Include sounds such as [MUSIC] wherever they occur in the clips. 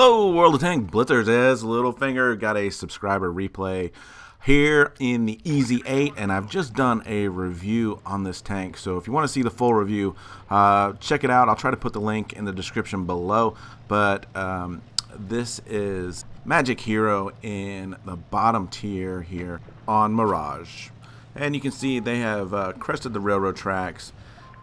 Hello, World of Tank Blitzers. As Littlefinger got a subscriber replay here in the Easy 8, and I've just done a review on this tank. So if you want to see the full review, uh, check it out. I'll try to put the link in the description below. But um, this is Magic Hero in the bottom tier here on Mirage. And you can see they have uh, crested the railroad tracks,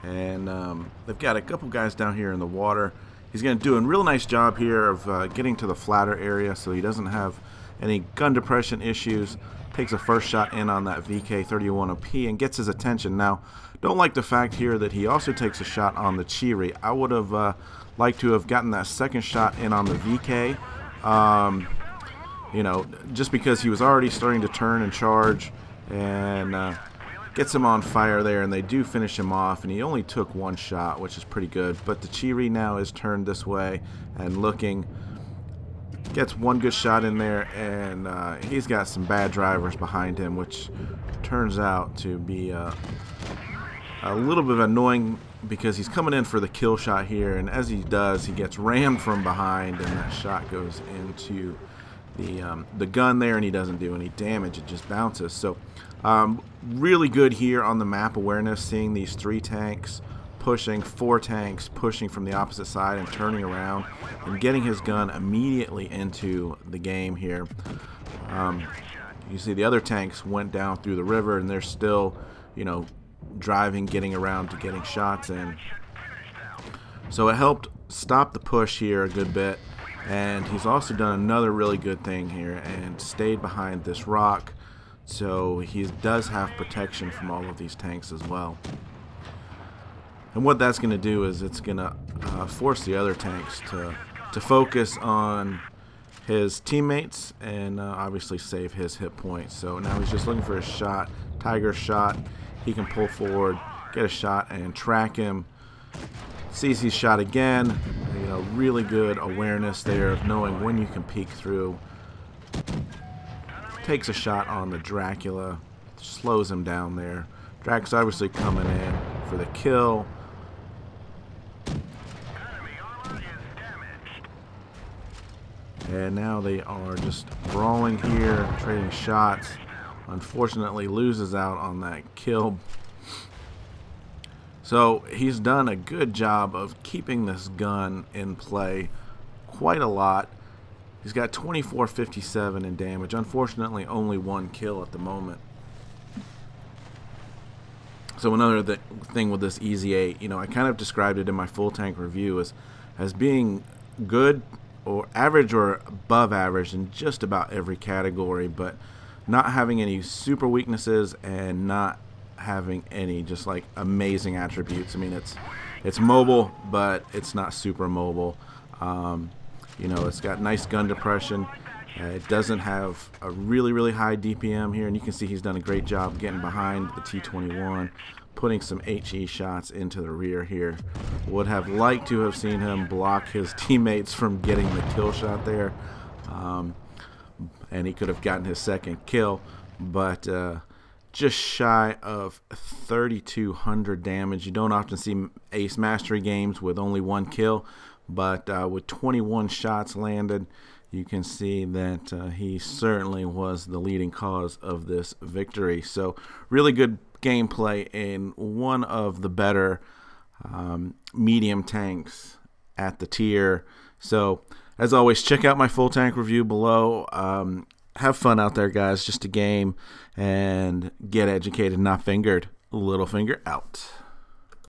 and um, they've got a couple guys down here in the water. He's going to do a real nice job here of uh, getting to the flatter area so he doesn't have any gun depression issues. Takes a first shot in on that VK31OP and gets his attention. Now, don't like the fact here that he also takes a shot on the Chiri. I would have uh, liked to have gotten that second shot in on the VK. Um, you know, just because he was already starting to turn and charge and uh, gets him on fire there, and they do finish him off, and he only took one shot, which is pretty good. But the Chiri now is turned this way and looking, gets one good shot in there, and uh, he's got some bad drivers behind him, which turns out to be uh, a little bit annoying because he's coming in for the kill shot here, and as he does, he gets rammed from behind, and that shot goes into the um, the gun there, and he doesn't do any damage. It just bounces. So um, really good here on the map awareness, seeing these three tanks pushing, four tanks pushing from the opposite side and turning around and getting his gun immediately into the game here. Um, you see the other tanks went down through the river and they're still, you know, driving, getting around to getting shots in. So it helped stop the push here a good bit. And he's also done another really good thing here and stayed behind this rock. So he does have protection from all of these tanks as well. And what that's going to do is it's going to uh, force the other tanks to, to focus on his teammates and uh, obviously save his hit points. So now he's just looking for a shot, Tiger shot. He can pull forward, get a shot, and track him. Sees he's shot again. Know, really good awareness there of knowing when you can peek through. Takes a shot on the Dracula, slows him down there. Drax obviously coming in for the kill. And now they are just brawling here, trading shots. Unfortunately, loses out on that kill. So he's done a good job of keeping this gun in play quite a lot. He's got 2457 in damage. Unfortunately, only one kill at the moment. So another th thing with this Easy 8, you know, I kind of described it in my full tank review as, as being good or average or above average in just about every category, but not having any super weaknesses and not having any just like amazing attributes. I mean, it's it's mobile, but it's not super mobile. Um, you know, it's got nice gun depression. Uh, it doesn't have a really, really high DPM here, and you can see he's done a great job getting behind the T21, putting some HE shots into the rear here. Would have liked to have seen him block his [LAUGHS] teammates from getting the kill shot there, um, and he could have gotten his second kill, but uh, just shy of 3,200 damage. You don't often see Ace Mastery games with only one kill, but uh, with 21 shots landed, you can see that uh, he certainly was the leading cause of this victory. So, really good gameplay in one of the better um, medium tanks at the tier. So, as always, check out my full tank review below. Um, have fun out there, guys. Just a game and get educated, not fingered. Little finger out.